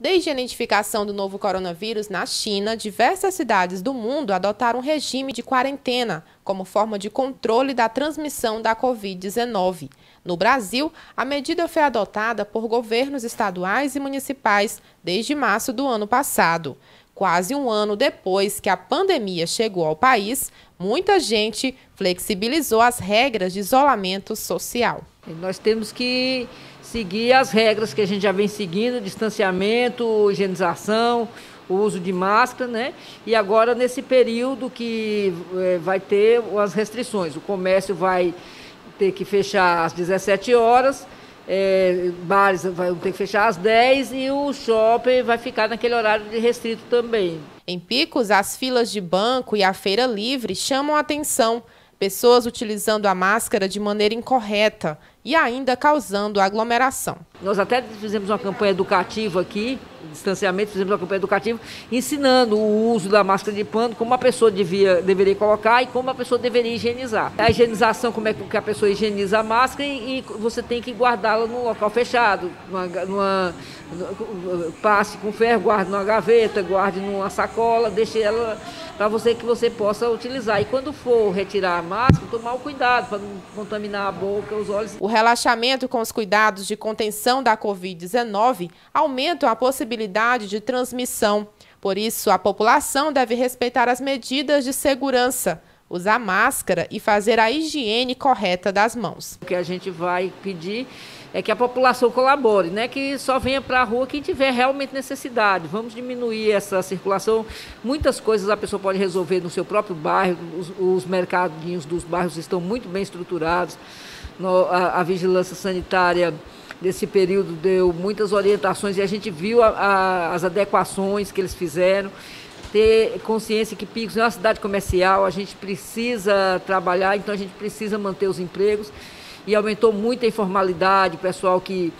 Desde a identificação do novo coronavírus na China, diversas cidades do mundo adotaram um regime de quarentena como forma de controle da transmissão da Covid-19. No Brasil, a medida foi adotada por governos estaduais e municipais desde março do ano passado. Quase um ano depois que a pandemia chegou ao país, muita gente flexibilizou as regras de isolamento social. Nós temos que seguir as regras que a gente já vem seguindo, distanciamento, higienização, uso de máscara, né? E agora nesse período que é, vai ter as restrições, o comércio vai ter que fechar às 17 horas, é, bares vão ter que fechar às 10 e o shopping vai ficar naquele horário de restrito também. Em Picos, as filas de banco e a feira livre chamam a atenção pessoas utilizando a máscara de maneira incorreta e ainda causando aglomeração. Nós até fizemos uma campanha educativa aqui, distanciamento, fizemos uma campanha educativa, ensinando o uso da máscara de pano, como a pessoa devia, deveria colocar e como a pessoa deveria higienizar. A higienização, como é que a pessoa higieniza a máscara e, e você tem que guardá-la num local fechado, numa, numa, passe com ferro, guarde numa gaveta, guarde numa sacola, deixe ela para você que você possa utilizar. E quando for retirar a máscara, tomar o cuidado para não contaminar a boca, os olhos. O relaxamento com os cuidados de contenção da Covid-19 aumentam a possibilidade de transmissão. Por isso, a população deve respeitar as medidas de segurança, usar máscara e fazer a higiene correta das mãos. O que a gente vai pedir é que a população colabore, né? que só venha para a rua quem tiver realmente necessidade. Vamos diminuir essa circulação. Muitas coisas a pessoa pode resolver no seu próprio bairro, os, os mercadinhos dos bairros estão muito bem estruturados. No, a, a, vigilância sanitária desse período deu muitas orientações e a gente viu a, a, as adequações que eles fizeram ter consciência que Picos é uma cidade comercial, a gente precisa trabalhar, então a gente precisa manter os empregos e aumentou muito a informalidade, o pessoal que,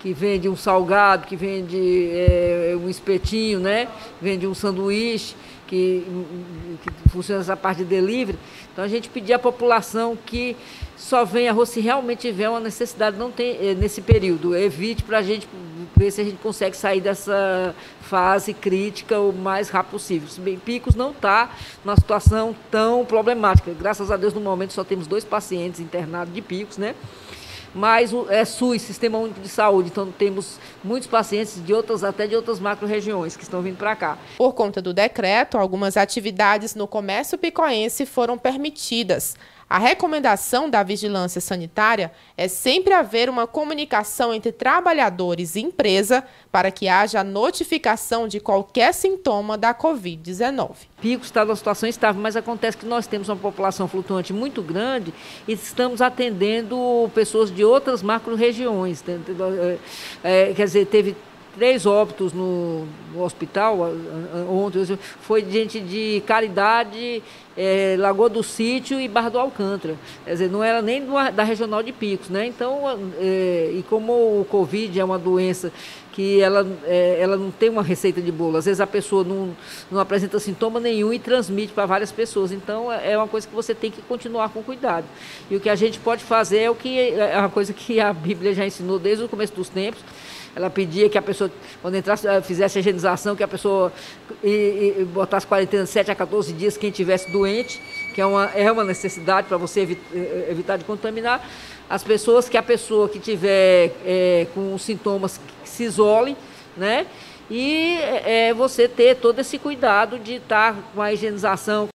que vende um salgado, que vende é, um espetinho, né? vende um sanduíche, que, que funciona essa parte de delivery. Então a gente pedir à população que só venha a rua se realmente tiver uma necessidade, não tem é, nesse período. Evite para a gente ver se a gente consegue sair dessa fase crítica o mais rápido possível. Se bem, Picos não está numa situação tão problemática. Graças a Deus, no momento, só temos dois pacientes internados de Picos, né? mas é SUS, Sistema Único de Saúde, então temos muitos pacientes de outras, até de outras macro-regiões que estão vindo para cá. Por conta do decreto, algumas atividades no comércio picoense foram permitidas. A recomendação da vigilância sanitária é sempre haver uma comunicação entre trabalhadores e empresa para que haja notificação de qualquer sintoma da Covid-19. Pico está numa situação estável, mas acontece que nós temos uma população flutuante muito grande e estamos atendendo pessoas de outras macro-regiões. É, quer dizer, teve três óbitos no, no, hospital ontem. Foi gente de Caridade, é, Lagoa do Sítio e Barra do Alcântara. Quer dizer, não era nem da regional de Picos, né? Então, é, e como o Covid é uma doença que ela, é, ela não tem uma receita de bolo. Às vezes a pessoa não, não apresenta sintoma nenhum e transmite para várias pessoas. Então é uma coisa que você tem que continuar com cuidado. E o que a gente pode fazer é o que é uma coisa que a Bíblia já ensinou desde o começo dos tempos, ela pedia que a pessoa, quando entrasse, eh, fizesse a higienização, que a pessoa e, e botasse quarentena de 7 a 14 dias quem tivesse doente, que é uma, é uma necessidade para você evitar, eh, evitar de contaminar. As pessoas que a pessoa que tiver é, com sintomas se isole, né? E é, você ter todo esse cuidado de estar com a higienização,